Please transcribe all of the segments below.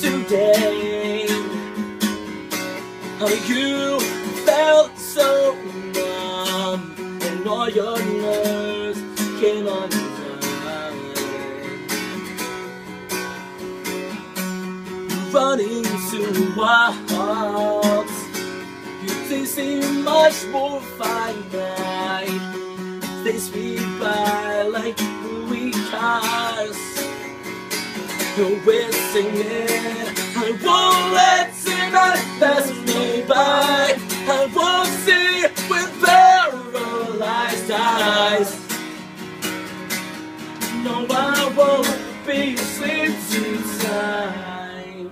today. How you felt so numb and all your nerves came undone. Running to hearts, you seem much more finite. They speed by like We're singing, I won't let tonight pass me by. I won't see with paralyzed eyes. No, I won't be asleep tonight.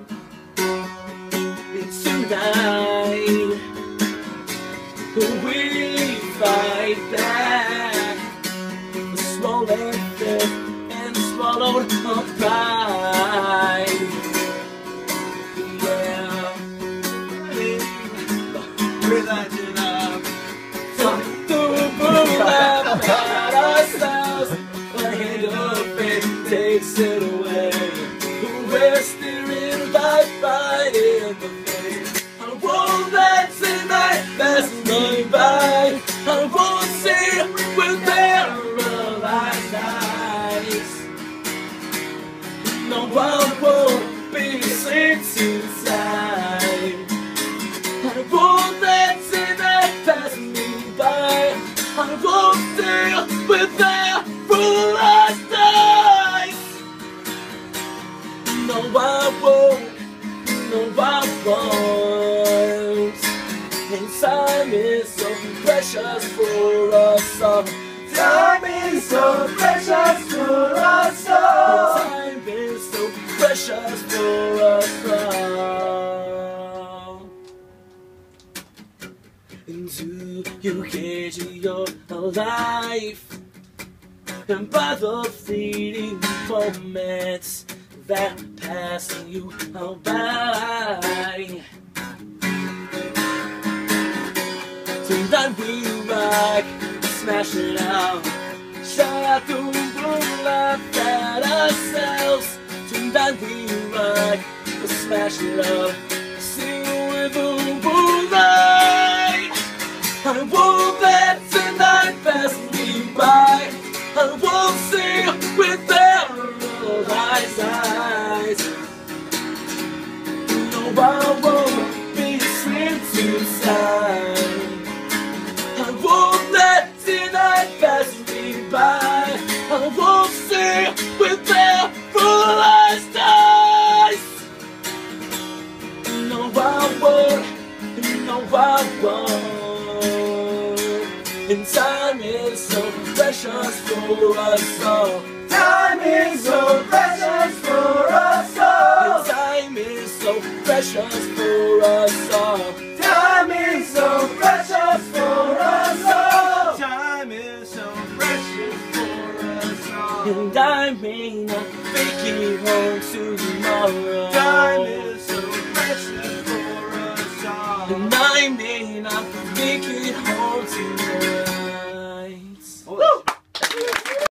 It's tonight. We fight back. The swollen at ourselves. The hand of fate takes it away. We're steering by fight in the face. I won't let tonight pass me by. I won't see with paralyzed eyes. No, I won't be asleep inside. Time is so precious for us all. Time is so precious for us all. Time is so precious for us all. Into you gauge your life and by the fleeting moments that pass you by. Tonight we rock, smash it out, shout through blue, laugh at ourselves. Tonight we rock, smash it up, sing with the moonlight. I won't let tonight pass me by. I won't see with paralyzed eyes. No, I won't be asleep tonight. And time is so precious for us all. Time is so precious for us all. And time is so precious for us all. Time is so precious for us all. Time is so precious for us all. And I may not make it home tomorrow remind me not to make it home tonight.